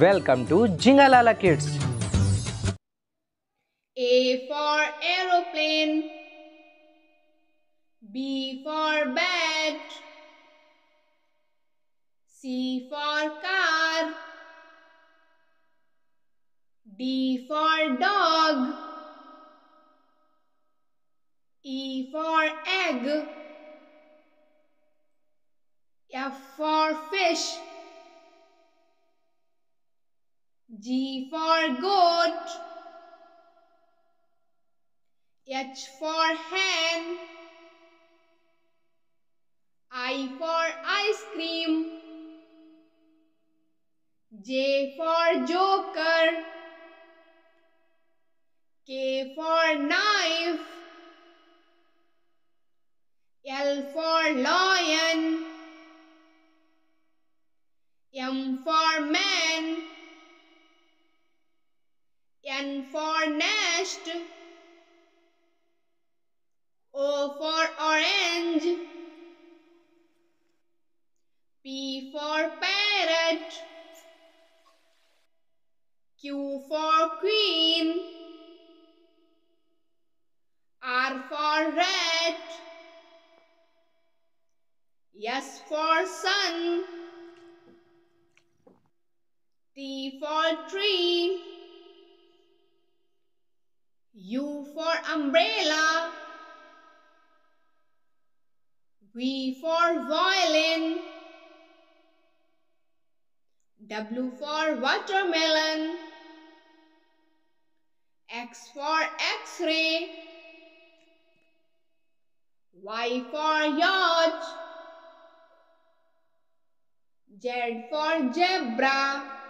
Welcome to Jingalala Kids. A for aeroplane. B for bat. C for car. D for dog. E for egg. F for fish. G for goat. H for hen. I for ice cream. J for joker. K for knife. L for lion. M for N for nest. O for orange. P for parrot. Q for queen. R for rat. S for sun. T for tree. U for umbrella. V for violin. W for watermelon. X for X-ray. Y for yacht. Z for zebra.